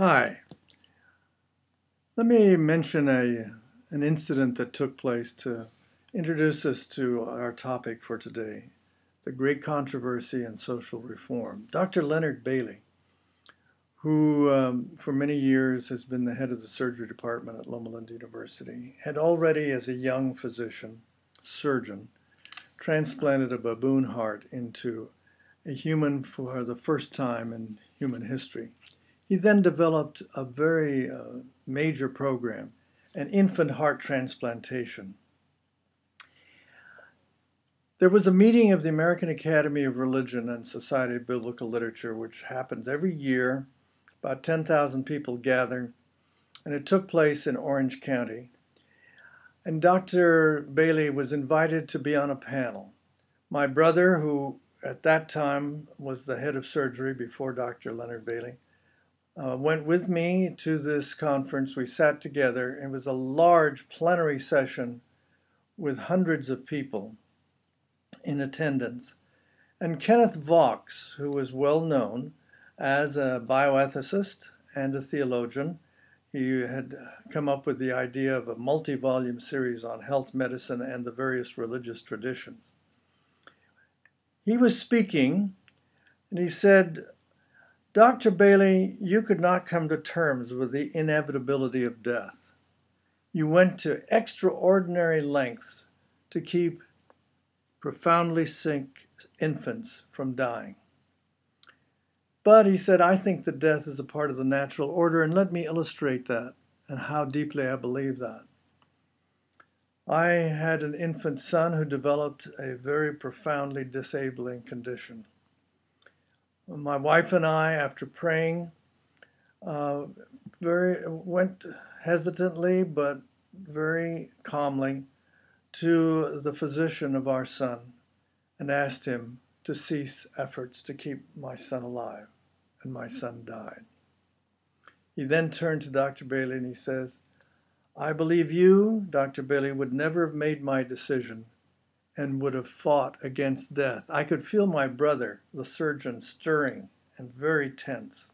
Hi. Let me mention a, an incident that took place to introduce us to our topic for today the great controversy and social reform. Dr. Leonard Bailey, who um, for many years has been the head of the surgery department at Loma Linda University, had already, as a young physician, surgeon, transplanted a baboon heart into a human for the first time in human history. He then developed a very uh, major program, an infant heart transplantation. There was a meeting of the American Academy of Religion and Society of Biblical Literature, which happens every year. About 10,000 people gather, and it took place in Orange County. And Dr. Bailey was invited to be on a panel. My brother, who at that time was the head of surgery before Dr. Leonard Bailey, uh, went with me to this conference. We sat together. It was a large plenary session with hundreds of people in attendance. And Kenneth Vaux, who was well known as a bioethicist and a theologian, he had come up with the idea of a multi volume series on health, medicine, and the various religious traditions. He was speaking, and he said, Dr. Bailey, you could not come to terms with the inevitability of death. You went to extraordinary lengths to keep profoundly sick infants from dying. But he said, I think that death is a part of the natural order, and let me illustrate that and how deeply I believe that. I had an infant son who developed a very profoundly disabling condition my wife and I, after praying, uh, very went hesitantly but very calmly to the physician of our son and asked him to cease efforts to keep my son alive, and my son died. He then turned to Dr. Bailey and he says, I believe you, Dr. Bailey, would never have made my decision and would have fought against death. I could feel my brother, the surgeon, stirring and very tense.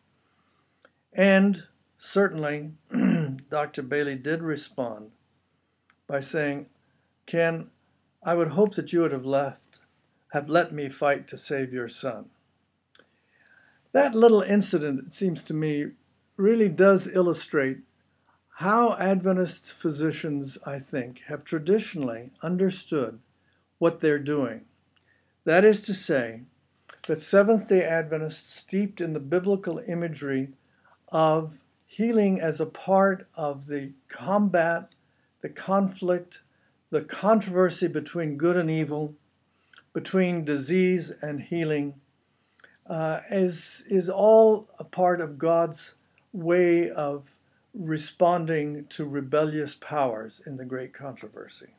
And certainly, Dr. Bailey did respond by saying, Ken, I would hope that you would have left, have let me fight to save your son. That little incident, it seems to me, really does illustrate how Adventist physicians, I think, have traditionally understood what they're doing. That is to say, that Seventh day Adventists, steeped in the biblical imagery of healing as a part of the combat, the conflict, the controversy between good and evil, between disease and healing, uh, is, is all a part of God's way of responding to rebellious powers in the great controversy.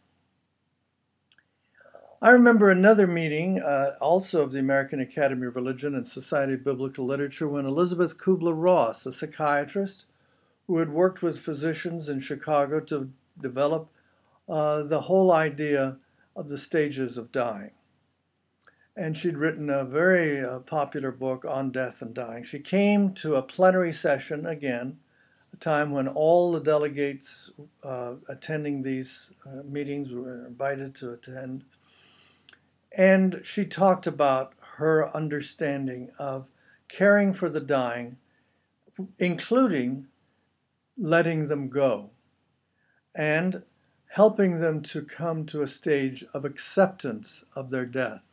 I remember another meeting, uh, also of the American Academy of Religion and Society of Biblical Literature, when Elizabeth Kubler Ross, a psychiatrist who had worked with physicians in Chicago to develop uh, the whole idea of the stages of dying. And she'd written a very uh, popular book on death and dying. She came to a plenary session again, a time when all the delegates uh, attending these uh, meetings were invited to attend and she talked about her understanding of caring for the dying, including letting them go and helping them to come to a stage of acceptance of their death.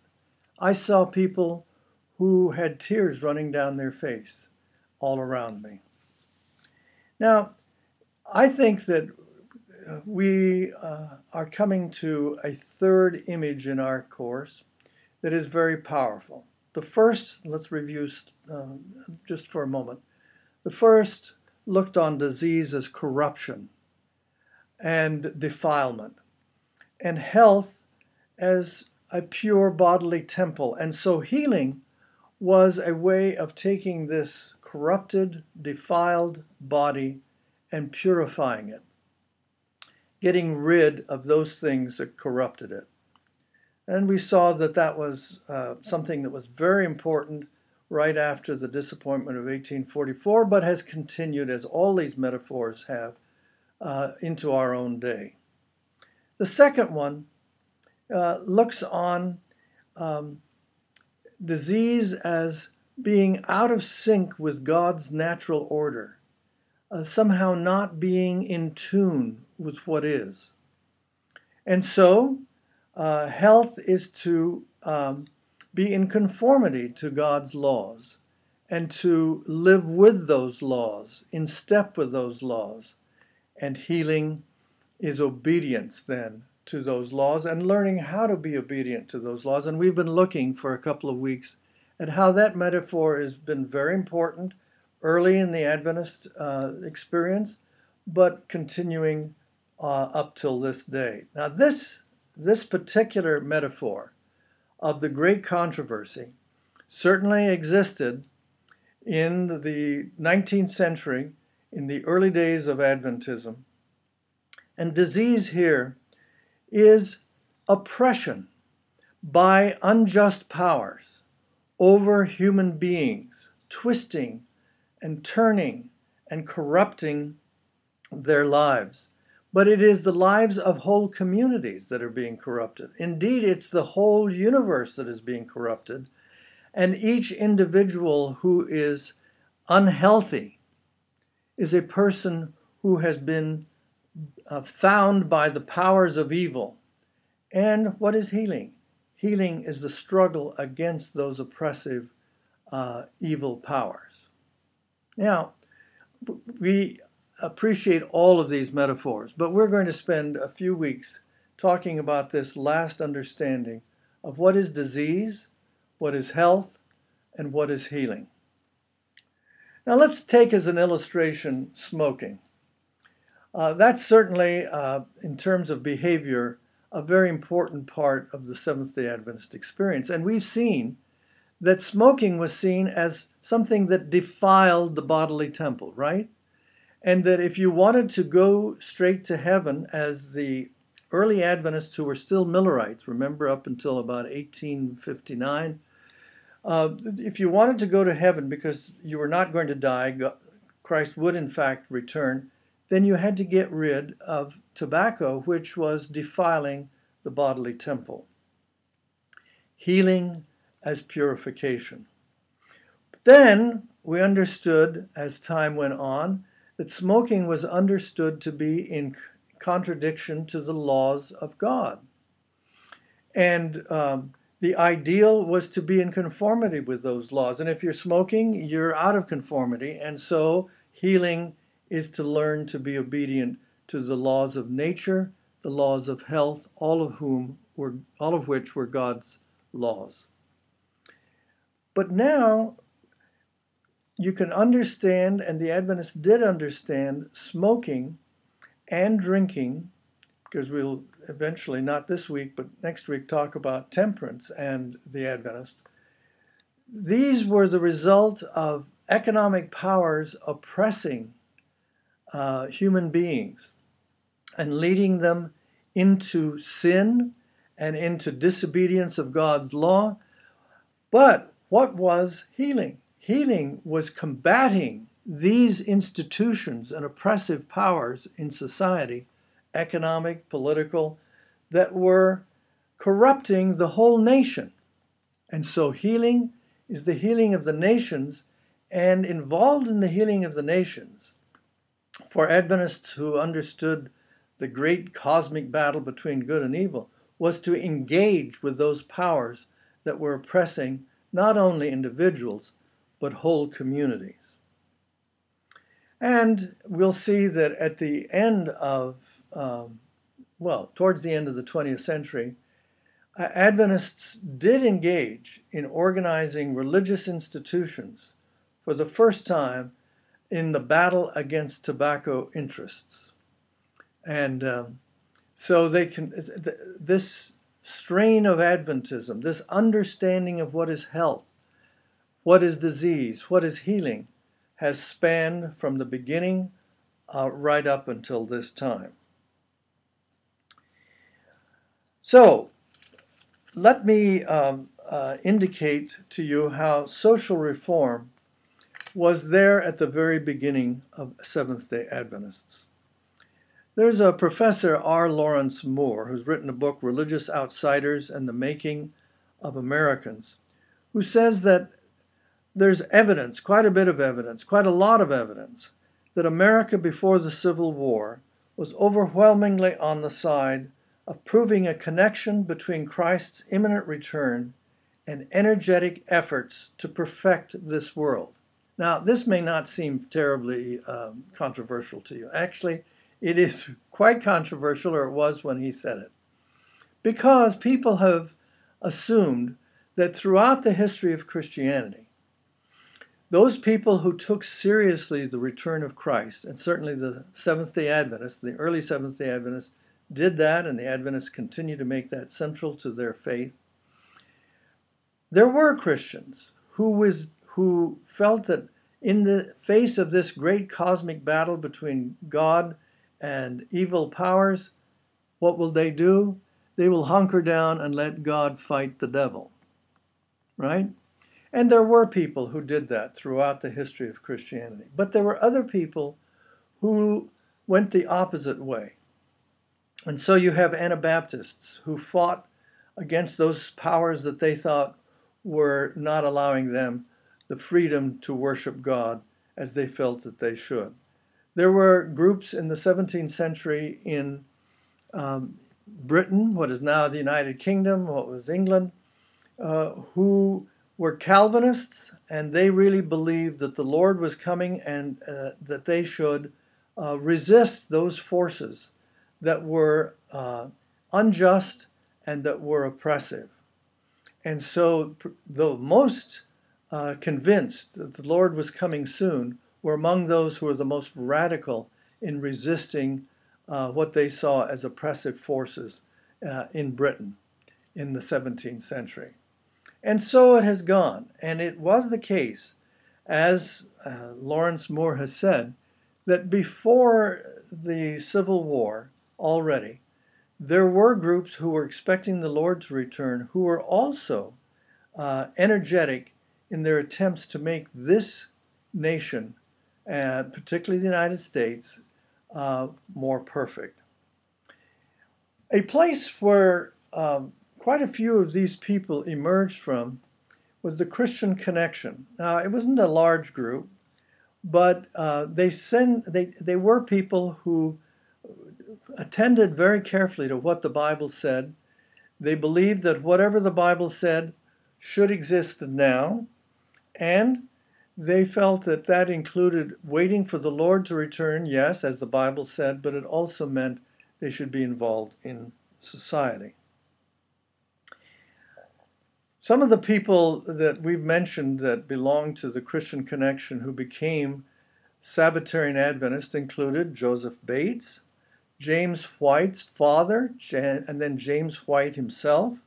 I saw people who had tears running down their face all around me. Now, I think that we uh, are coming to a third image in our course that is very powerful. The first, let's review uh, just for a moment. The first looked on disease as corruption and defilement, and health as a pure bodily temple. And so healing was a way of taking this corrupted, defiled body and purifying it getting rid of those things that corrupted it. And we saw that that was uh, something that was very important right after the disappointment of 1844, but has continued, as all these metaphors have, uh, into our own day. The second one uh, looks on um, disease as being out of sync with God's natural order, uh, somehow not being in tune with what is. And so, uh, health is to um, be in conformity to God's laws and to live with those laws, in step with those laws. And healing is obedience then to those laws and learning how to be obedient to those laws. And we've been looking for a couple of weeks at how that metaphor has been very important early in the Adventist uh, experience, but continuing uh, up till this day. Now, this, this particular metaphor of the great controversy certainly existed in the 19th century, in the early days of Adventism. And disease here is oppression by unjust powers over human beings, twisting and turning and corrupting their lives. But it is the lives of whole communities that are being corrupted. Indeed, it's the whole universe that is being corrupted. And each individual who is unhealthy is a person who has been uh, found by the powers of evil. And what is healing? Healing is the struggle against those oppressive uh, evil powers. Now, we appreciate all of these metaphors, but we're going to spend a few weeks talking about this last understanding of what is disease, what is health, and what is healing. Now, let's take as an illustration smoking. Uh, that's certainly, uh, in terms of behavior, a very important part of the Seventh day Adventist experience. And we've seen that smoking was seen as something that defiled the bodily temple, right? And that if you wanted to go straight to heaven, as the early Adventists who were still Millerites, remember up until about 1859, uh, if you wanted to go to heaven because you were not going to die, Christ would in fact return, then you had to get rid of tobacco, which was defiling the bodily temple. Healing as purification. Then we understood as time went on that smoking was understood to be in contradiction to the laws of God. And um, the ideal was to be in conformity with those laws. And if you're smoking, you're out of conformity. And so healing is to learn to be obedient to the laws of nature, the laws of health, all of whom were all of which were God's laws. But now you can understand, and the Adventists did understand, smoking and drinking, because we'll eventually, not this week, but next week, talk about temperance and the Adventists. These were the result of economic powers oppressing uh, human beings and leading them into sin and into disobedience of God's law. But what was healing? Healing was combating these institutions and oppressive powers in society, economic, political, that were corrupting the whole nation. And so healing is the healing of the nations, and involved in the healing of the nations for Adventists who understood the great cosmic battle between good and evil was to engage with those powers that were oppressing not only individuals, but whole communities. And we'll see that at the end of, um, well, towards the end of the 20th century, uh, Adventists did engage in organizing religious institutions for the first time in the battle against tobacco interests. And um, so they can, this strain of Adventism, this understanding of what is health, what is disease, what is healing, has spanned from the beginning uh, right up until this time. So, let me um, uh, indicate to you how social reform was there at the very beginning of Seventh day Adventists. There's a professor, R. Lawrence Moore, who's written a book, Religious Outsiders and the Making of Americans, who says that there's evidence, quite a bit of evidence, quite a lot of evidence, that America before the Civil War was overwhelmingly on the side of proving a connection between Christ's imminent return and energetic efforts to perfect this world. Now, this may not seem terribly um, controversial to you. Actually, it is quite controversial, or it was when he said it. Because people have assumed that throughout the history of Christianity, those people who took seriously the return of Christ, and certainly the Seventh day Adventists, the early Seventh day Adventists, did that, and the Adventists continue to make that central to their faith. There were Christians who, was, who felt that in the face of this great cosmic battle between God and evil powers, what will they do? They will hunker down and let God fight the devil. Right? And there were people who did that throughout the history of Christianity. But there were other people who went the opposite way. And so you have Anabaptists who fought against those powers that they thought were not allowing them the freedom to worship God as they felt that they should. There were groups in the 17th century in um, Britain, what is now the United Kingdom, what was England, uh, who were Calvinists, and they really believed that the Lord was coming and uh, that they should uh, resist those forces that were uh, unjust and that were oppressive. And so, the most uh, convinced that the Lord was coming soon were among those who were the most radical in resisting uh, what they saw as oppressive forces uh, in Britain in the 17th century. And so it has gone. And it was the case, as uh, Lawrence Moore has said, that before the Civil War already, there were groups who were expecting the Lord to return who were also uh, energetic in their attempts to make this nation and particularly the United States, uh, more perfect. A place where um, quite a few of these people emerged from was the Christian Connection. Now, it wasn't a large group, but uh, they, send, they, they were people who attended very carefully to what the Bible said. They believed that whatever the Bible said should exist now, and they felt that that included waiting for the Lord to return, yes, as the Bible said, but it also meant they should be involved in society. Some of the people that we've mentioned that belonged to the Christian connection who became Sabbatarian Adventists included Joseph Bates, James White's father, and then James White himself,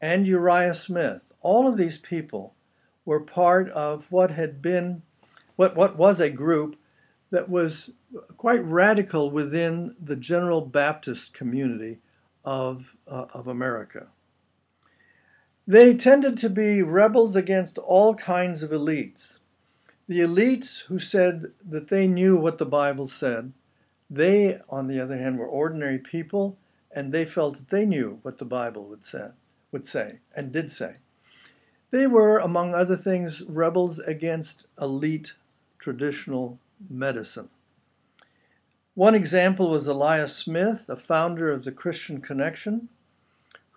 and Uriah Smith. All of these people were part of what had been, what, what was a group that was quite radical within the general Baptist community of, uh, of America. They tended to be rebels against all kinds of elites. The elites who said that they knew what the Bible said, they, on the other hand, were ordinary people, and they felt that they knew what the Bible would say, would say and did say. They were, among other things, rebels against elite traditional medicine. One example was Elias Smith, a founder of the Christian Connection,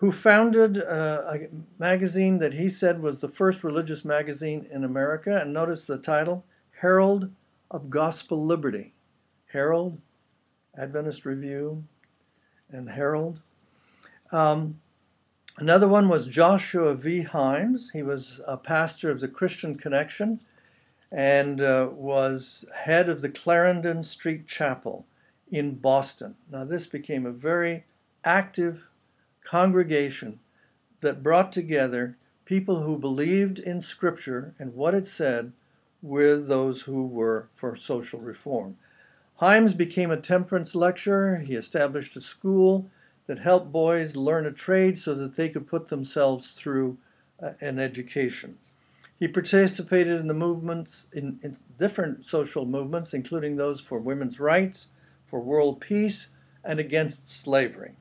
who founded uh, a magazine that he said was the first religious magazine in America. And notice the title Herald of Gospel Liberty. Herald, Adventist Review, and Herald. Um, Another one was Joshua V. Himes. He was a pastor of the Christian Connection and uh, was head of the Clarendon Street Chapel in Boston. Now, this became a very active congregation that brought together people who believed in Scripture and what it said with those who were for social reform. Himes became a temperance lecturer. He established a school that helped boys learn a trade so that they could put themselves through uh, and education. He participated in the movements, in, in different social movements, including those for women's rights, for world peace, and against slavery.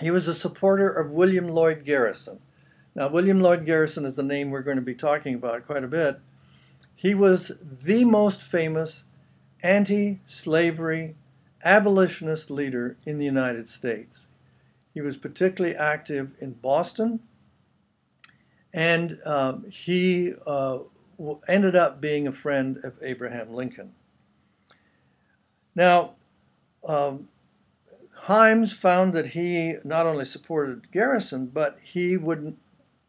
He was a supporter of William Lloyd Garrison. Now, William Lloyd Garrison is the name we're going to be talking about quite a bit. He was the most famous anti slavery abolitionist leader in the United States. He was particularly active in Boston, and um, he uh, ended up being a friend of Abraham Lincoln. Now, um, Himes found that he not only supported Garrison, but he would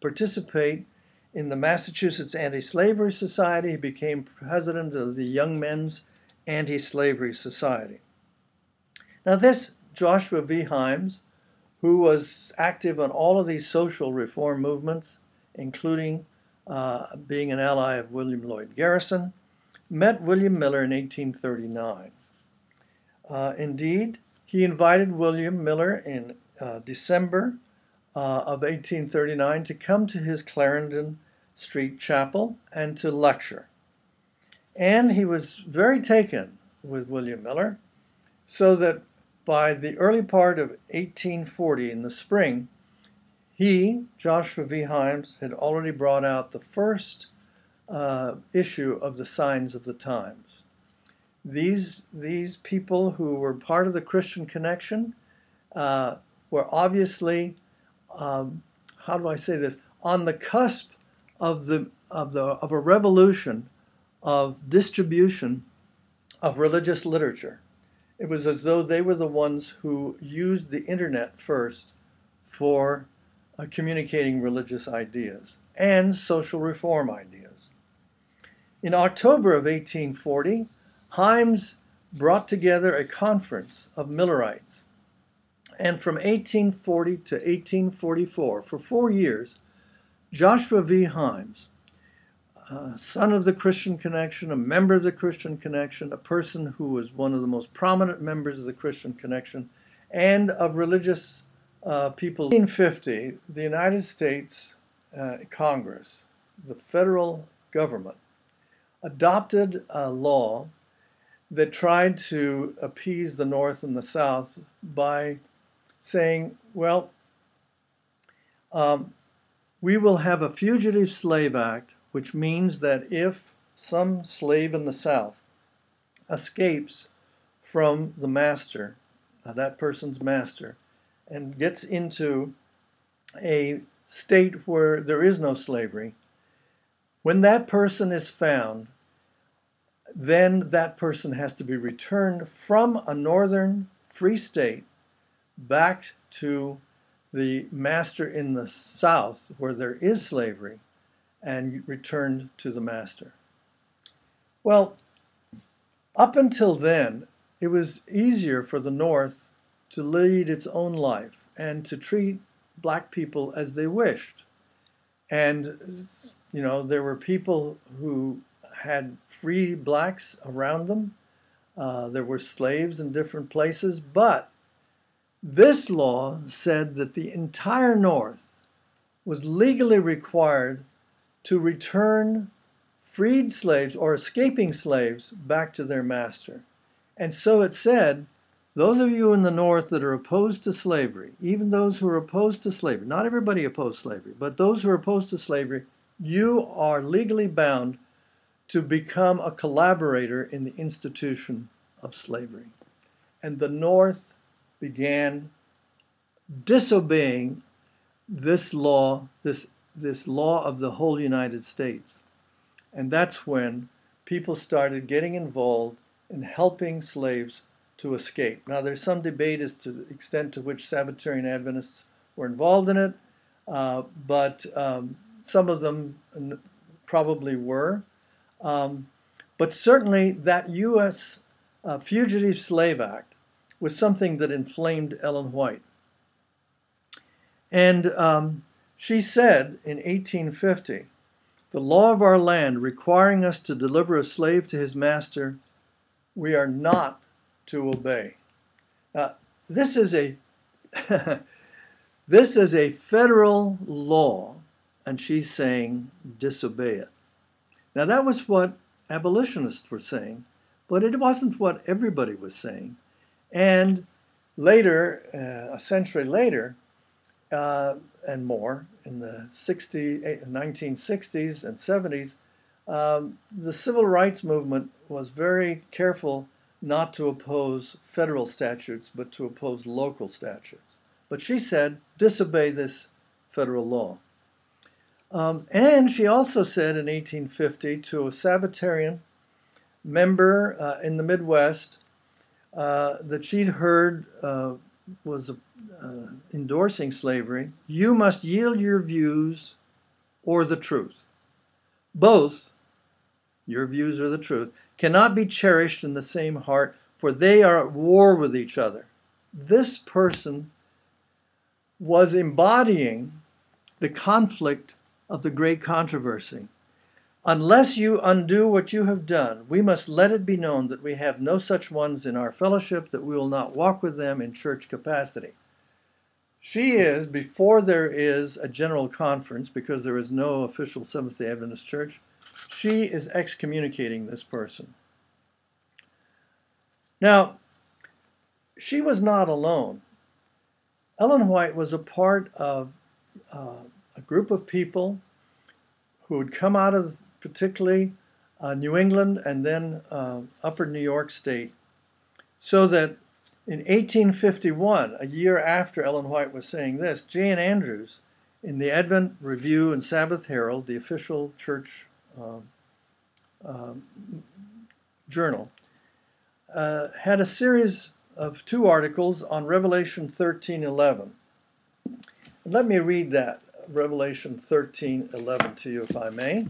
participate in the Massachusetts Anti Slavery Society. He became president of the Young Men's Anti Slavery Society. Now, this Joshua V. Himes, who was active on all of these social reform movements, including uh, being an ally of William Lloyd Garrison, met William Miller in 1839. Uh, indeed, he invited William Miller in uh, December uh, of 1839 to come to his Clarendon Street Chapel and to lecture. And he was very taken with William Miller, so that by the early part of 1840, in the spring, he, Joshua V. Himes, had already brought out the first uh, issue of the Signs of the Times. These, these people who were part of the Christian connection uh, were obviously, um, how do I say this, on the cusp of, the, of, the, of a revolution of distribution of religious literature. It was as though they were the ones who used the internet first for uh, communicating religious ideas and social reform ideas. In October of 1840, Himes brought together a conference of Millerites. And from 1840 to 1844, for four years, Joshua V. Himes, a son of the Christian Connection, a member of the Christian Connection, a person who was one of the most prominent members of the Christian Connection, and of religious uh, people. In 1850, the United States uh, Congress, the federal government, adopted a law that tried to appease the North and the South by saying, well, um, we will have a Fugitive Slave Act, which means that if some slave in the South escapes from the master, uh, that person's master, and gets into a state where there is no slavery, when that person is found, then that person has to be returned from a northern free state back to the master in the south where there is slavery and returned to the master. Well, up until then, it was easier for the North to lead its own life and to treat black people as they wished. And, you know, there were people who had free blacks around them. Uh, there were slaves in different places, but this law said that the entire North was legally required to return freed slaves or escaping slaves back to their master. And so it said, those of you in the North that are opposed to slavery, even those who are opposed to slavery, not everybody opposed slavery, but those who are opposed to slavery, you are legally bound to become a collaborator in the institution of slavery. And the North began disobeying this law, this, this law of the whole United States. And that's when people started getting involved in helping slaves to escape. Now, there's some debate as to the extent to which Sabbatarian Adventists were involved in it, uh, but um, some of them probably were. Um, but certainly, that U.S. Uh, Fugitive Slave Act was something that inflamed Ellen White. And um, she said in 1850, the law of our land requiring us to deliver a slave to his master, we are not to obey. Now, this is a this is a federal law and she's saying, disobey it. Now, that was what abolitionists were saying, but it wasn't what everybody was saying. And later, uh, a century later, uh, and more, in the 60, 1960s and 70s, um, the civil rights movement was very careful not to oppose federal statutes, but to oppose local statutes. But she said, disobey this federal law. Um, and she also said in 1850 to a Sabbatarian member uh, in the Midwest uh, that she'd heard uh, was uh, endorsing slavery, you must yield your views or the truth. Both, your views or the truth, cannot be cherished in the same heart, for they are at war with each other. This person was embodying the conflict of the great controversy. Unless you undo what you have done, we must let it be known that we have no such ones in our fellowship, that we will not walk with them in church capacity. She is, before there is a general conference, because there is no official Seventh day Adventist church, she is excommunicating this person. Now, she was not alone. Ellen White was a part of uh, group of people who had come out of particularly uh, New England and then uh, Upper New York State, so that in 1851, a year after Ellen White was saying this, J.N. Andrews, in the Advent Review and Sabbath Herald, the official church um, um, journal, uh, had a series of two articles on Revelation 13:11. Let me read that Revelation 13:11 to you, if I may,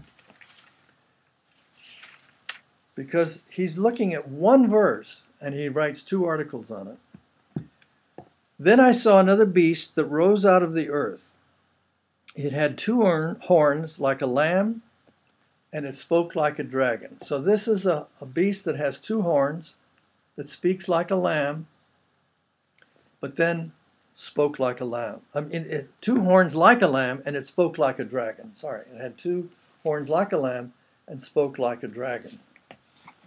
because he's looking at one verse and he writes two articles on it. Then I saw another beast that rose out of the earth. It had two horns like a lamb and it spoke like a dragon. So this is a, a beast that has two horns, that speaks like a lamb, but then spoke like a lamb. I mean, it, two horns like a lamb, and it spoke like a dragon. Sorry, it had two horns like a lamb and spoke like a dragon.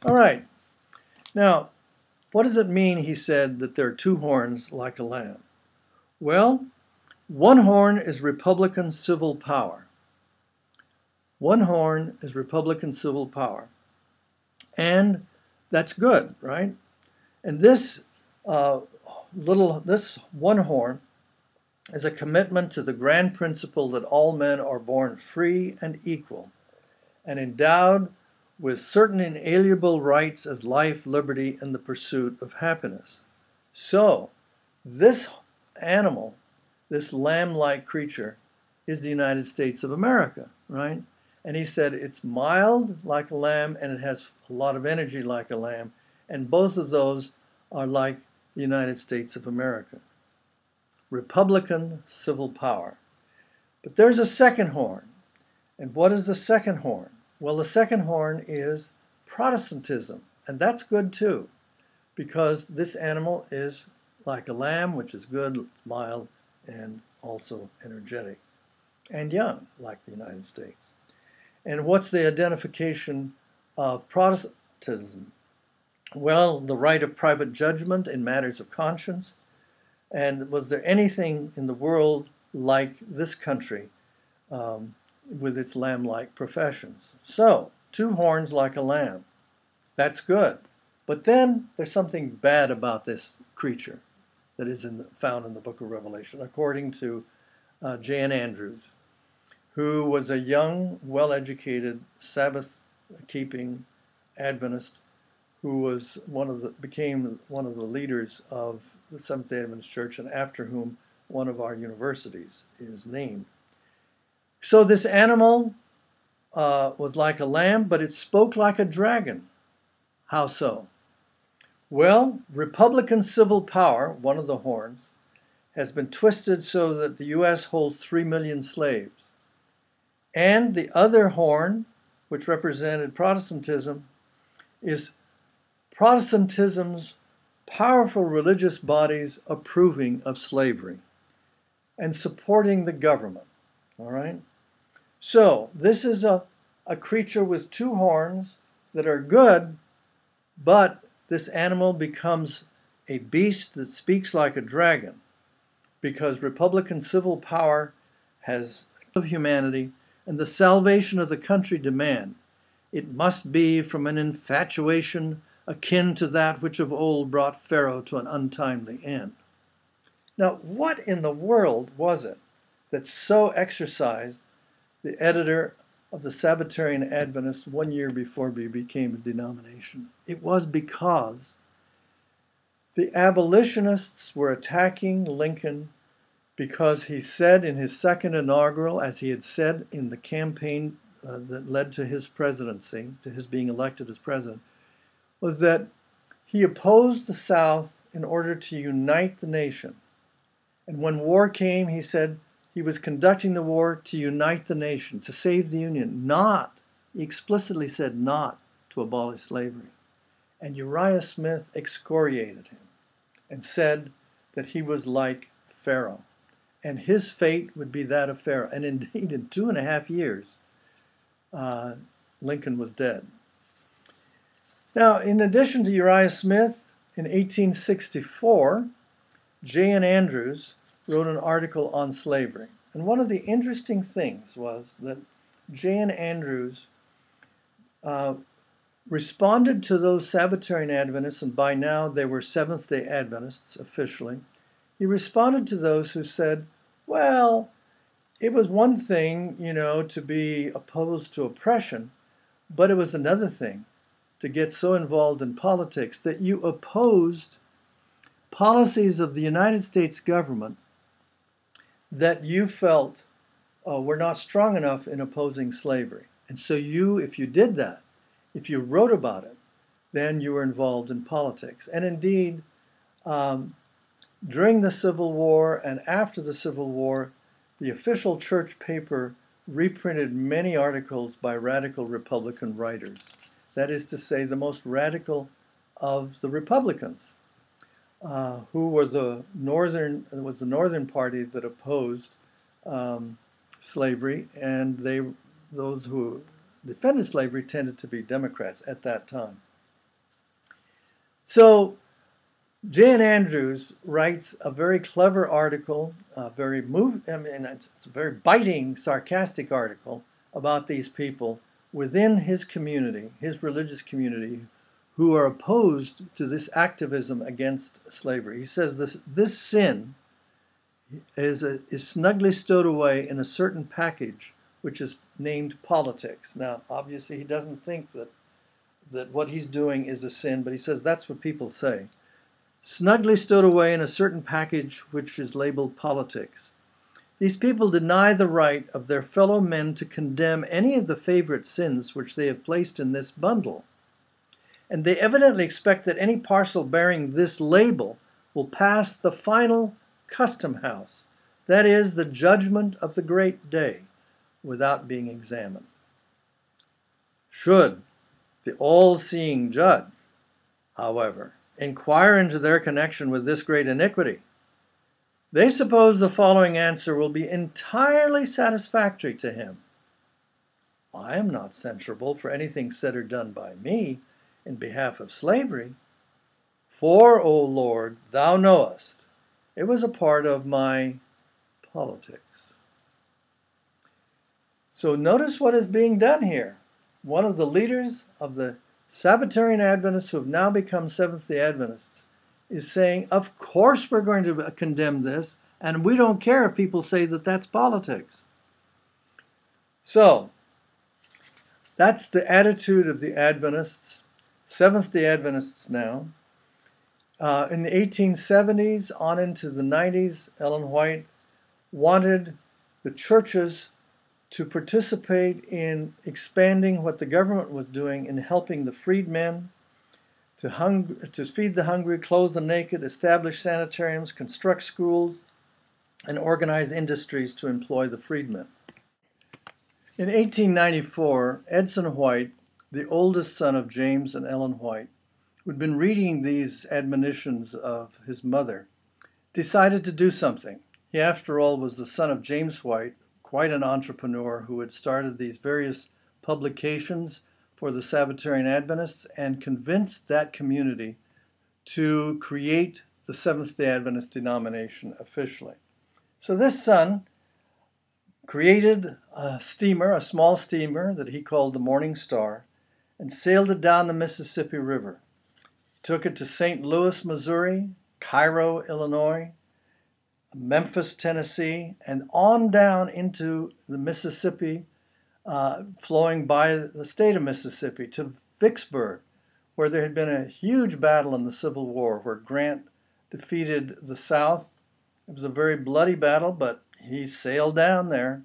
All right. Now, what does it mean, he said, that there are two horns like a lamb? Well, one horn is Republican civil power. One horn is Republican civil power. And that's good, right? And this uh, little, this one horn is a commitment to the grand principle that all men are born free and equal and endowed with certain inalienable rights as life, liberty, and the pursuit of happiness. So, this animal, this lamb like creature, is the United States of America, right? And he said it's mild like a lamb and it has a lot of energy like a lamb. And both of those are like the United States of America. Republican civil power. But there's a second horn. And what is the second horn? Well, the second horn is Protestantism. And that's good too, because this animal is like a lamb, which is good, it's mild, and also energetic, and young, like the United States. And what's the identification of Protestantism? Well, the right of private judgment in matters of conscience. And was there anything in the world like this country um, with its lamb like professions? So, two horns like a lamb. That's good. But then there's something bad about this creature that is in the, found in the book of Revelation, according to uh, J.N. Andrews, who was a young, well educated, Sabbath keeping Adventist who was one of the became one of the leaders of the Seventh Day Adventist Church, and after whom one of our universities is named. So this animal uh, was like a lamb, but it spoke like a dragon. How so? Well, Republican civil power, one of the horns, has been twisted so that the U.S. holds 3 million slaves. And the other horn, which represented Protestantism, is Protestantism's powerful religious bodies approving of slavery and supporting the government. All right? So, this is a, a creature with two horns that are good, but this animal becomes a beast that speaks like a dragon because Republican civil power has of humanity and the salvation of the country demand. It must be from an infatuation akin to that which of old brought Pharaoh to an untimely end. Now, what in the world was it that so exercised the editor of the Sabbatarian Adventist one year before we became a denomination? It was because the abolitionists were attacking Lincoln because he said in his second inaugural, as he had said in the campaign uh, that led to his presidency, to his being elected as president, was that he opposed the South in order to unite the nation. And when war came, he said he was conducting the war to unite the nation, to save the Union, not, he explicitly said, not to abolish slavery. And Uriah Smith excoriated him and said that he was like Pharaoh, and his fate would be that of Pharaoh. And indeed, in two and a half years, uh, Lincoln was dead. Now, in addition to Uriah Smith, in 1864, J.N. Andrews wrote an article on slavery. And one of the interesting things was that J.N. Andrews uh, responded to those Sabbatarian Adventists, and by now they were Seventh day Adventists officially. He responded to those who said, well, it was one thing, you know, to be opposed to oppression, but it was another thing to get so involved in politics that you opposed policies of the United States government that you felt uh, were not strong enough in opposing slavery. And so you, if you did that, if you wrote about it, then you were involved in politics. And indeed, um, during the Civil War and after the Civil War, the official church paper reprinted many articles by radical Republican writers. That is to say, the most radical of the Republicans, uh, who were the northern was the northern party that opposed um, slavery, and they those who defended slavery tended to be Democrats at that time. So J.N. Andrews writes a very clever article, a very move, I mean, it's a very biting, sarcastic article about these people within his community, his religious community, who are opposed to this activism against slavery. He says this, this sin is, a, is snugly stowed away in a certain package which is named politics. Now, obviously, he doesn't think that, that what he's doing is a sin, but he says that's what people say. Snugly stowed away in a certain package which is labeled politics. These people deny the right of their fellow men to condemn any of the favorite sins which they have placed in this bundle. And they evidently expect that any parcel bearing this label will pass the final custom house, that is, the judgment of the great day without being examined. Should the all seeing judge, however, inquire into their connection with this great iniquity, they suppose the following answer will be entirely satisfactory to him. I am not censurable for anything said or done by me in behalf of slavery. For, O Lord, thou knowest, it was a part of my politics. So notice what is being done here. One of the leaders of the Sabbatarian Adventists who have now become Seventh day Adventists is saying, Of course, we're going to condemn this, and we don't care if people say that that's politics. So, that's the attitude of the Adventists, Seventh day Adventists now. Uh, in the 1870s, on into the 90s, Ellen White wanted the churches to participate in expanding what the government was doing in helping the freedmen to, hung, to feed the hungry, clothe the naked, establish sanitariums, construct schools, and organize industries to employ the freedmen. In 1894, Edson White, the oldest son of James and Ellen White, who had been reading these admonitions of his mother, decided to do something. He, after all, was the son of James White, quite an entrepreneur who had started these various publications for the Sabbatarian Adventists and convinced that community to create the Seventh day Adventist denomination officially. So this son created a steamer, a small steamer that he called the Morning Star, and sailed it down the Mississippi River. Took it to St. Louis, Missouri, Cairo, Illinois, Memphis, Tennessee, and on down into the Mississippi, uh, flowing by the state of Mississippi to Vicksburg, where there had been a huge battle in the Civil War where Grant defeated the South. It was a very bloody battle, but he sailed down there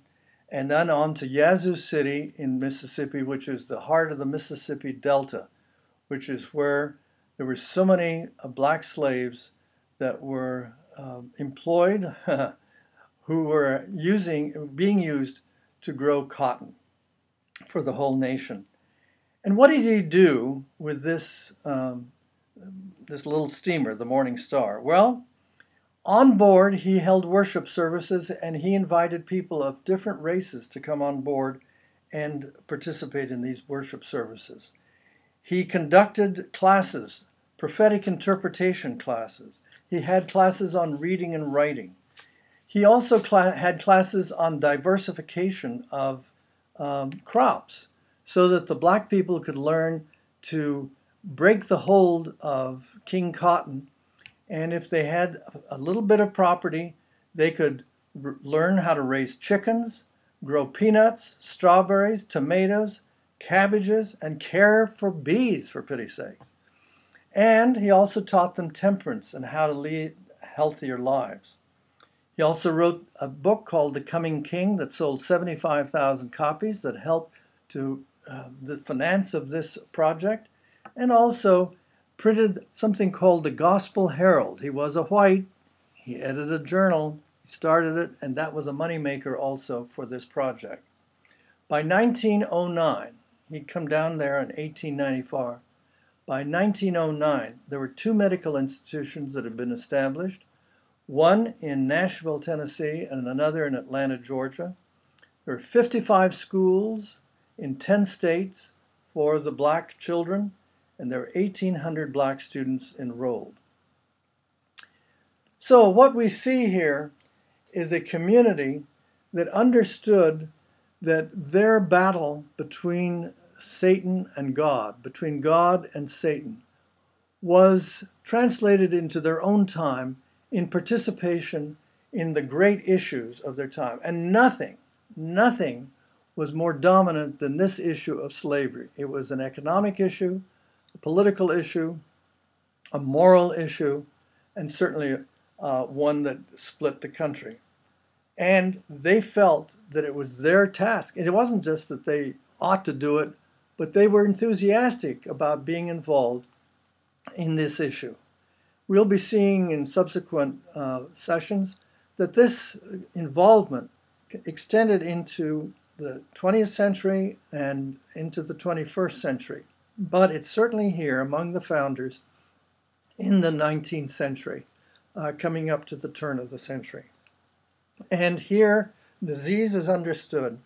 and then on to Yazoo City in Mississippi, which is the heart of the Mississippi Delta, which is where there were so many uh, black slaves that were uh, employed who were using being used to grow cotton for the whole nation. And what did he do with this um, this little steamer, the Morning Star? Well, on board, he held worship services and he invited people of different races to come on board and participate in these worship services. He conducted classes, prophetic interpretation classes. He had classes on reading and writing. He also cl- had classes on diversification of um, crops so that the black people could learn to break the hold of King Cotton and if they had a little bit of property, they could learn how to raise chickens, grow peanuts, strawberries, tomatoes, cabbages, and care for bees, for pity's sakes. And he also taught them temperance and how to lead healthier lives. He also wrote a book called The Coming King that sold 75,000 copies that helped to uh, the finance of this project. And also printed something called the Gospel Herald. He was a white, he edited a journal, he started it, and that was a moneymaker also for this project. By 1909, he'd come down there in 1894. By 1909, there were two medical institutions that had been established one in Nashville, Tennessee, and another in Atlanta, Georgia. There are 55 schools in 10 states for the black children and there are 1,800 black students enrolled. So, what we see here is a community that understood that their battle between Satan and God, between God and Satan, was translated into their own time in participation in the great issues of their time. And nothing, nothing was more dominant than this issue of slavery. It was an economic issue, a political issue, a moral issue, and certainly uh, one that split the country. And they felt that it was their task. And it wasn't just that they ought to do it, but they were enthusiastic about being involved in this issue. We'll be seeing in subsequent uh, sessions that this involvement extended into the 20th century and into the 21st century but it's certainly here among the founders in the 19th century, uh, coming up to the turn of the century. And here, disease is understood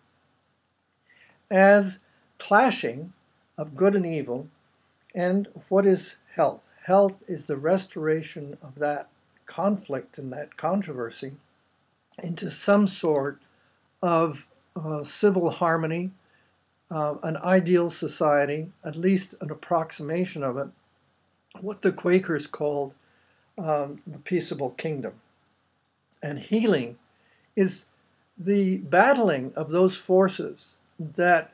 as clashing of good and evil. And what is health? Health is the restoration of that conflict and that controversy into some sort of uh, civil harmony uh, an ideal society, at least an approximation of it, what the Quakers called um, the peaceable kingdom. And healing is the battling of those forces that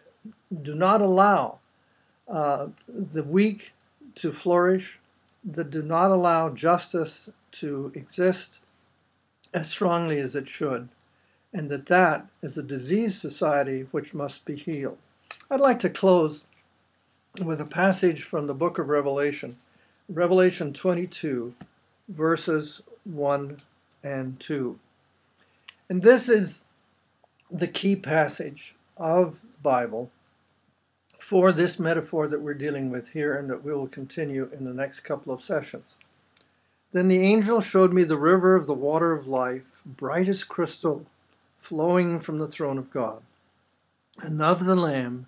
do not allow uh, the weak to flourish, that do not allow justice to exist as strongly as it should, and that that is a diseased society which must be healed. I'd like to close with a passage from the book of Revelation, Revelation 22, verses 1 and 2. And this is the key passage of the Bible for this metaphor that we're dealing with here and that we will continue in the next couple of sessions. Then the angel showed me the river of the water of life, bright as crystal flowing from the throne of God and of the Lamb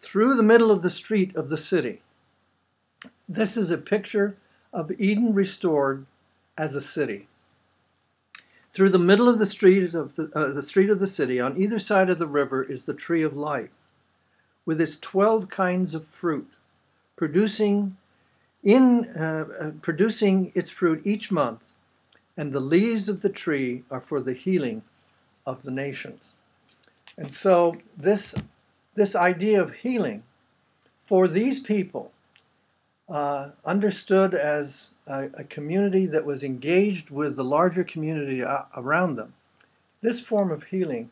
through the middle of the street of the city. This is a picture of Eden restored as a city. Through the middle of the street of the, uh, the street of the city, on either side of the river, is the tree of life, with its twelve kinds of fruit, producing in uh, uh, producing its fruit each month, and the leaves of the tree are for the healing of the nations. And so this this idea of healing for these people, uh, understood as a, a, community that was engaged with the larger community around them, this form of healing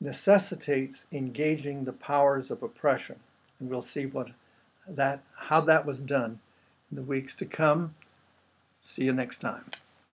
necessitates engaging the powers of oppression. And we'll see what that how that was done in the weeks to come. See you next time.